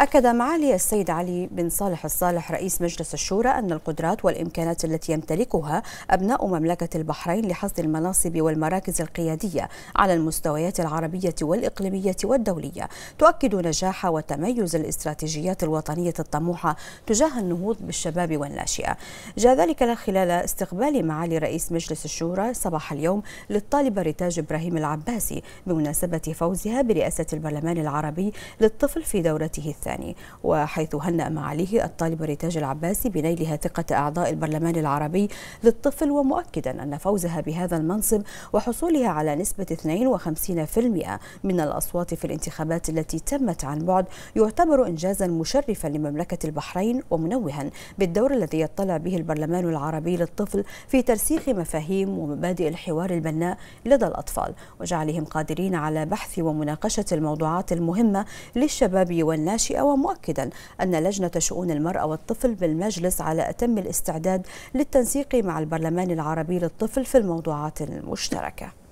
أكد معالي السيد علي بن صالح الصالح رئيس مجلس الشورى أن القدرات والإمكانات التي يمتلكها أبناء مملكة البحرين لحصد المناصب والمراكز القيادية على المستويات العربية والإقليمية والدولية تؤكد نجاح وتميز الاستراتيجيات الوطنية الطموحة تجاه النهوض بالشباب والناشئة. جاء ذلك خلال استقبال معالي رئيس مجلس الشورى صباح اليوم للطالبة ريتاج إبراهيم العباسي بمناسبة فوزها برئاسة البرلمان العربي للطفل في دورته الثاني وحيث هنأ معاليه الطالب ريتاج العباسي بنيلها ثقة أعضاء البرلمان العربي للطفل ومؤكدا أن فوزها بهذا المنصب وحصولها على نسبة 52% من الأصوات في الانتخابات التي تمت عن بعد يعتبر إنجازا مشرفا لمملكة البحرين ومنوها بالدور الذي يطلع به البرلمان العربي للطفل في ترسيخ مفاهيم ومبادئ الحوار البناء لدى الأطفال وجعلهم قادرين على بحث ومناقشة الموضوعات المهمة للشباب والناشئة. ومؤكدا أن لجنة شؤون المرأة والطفل بالمجلس على أتم الاستعداد للتنسيق مع البرلمان العربي للطفل في الموضوعات المشتركة.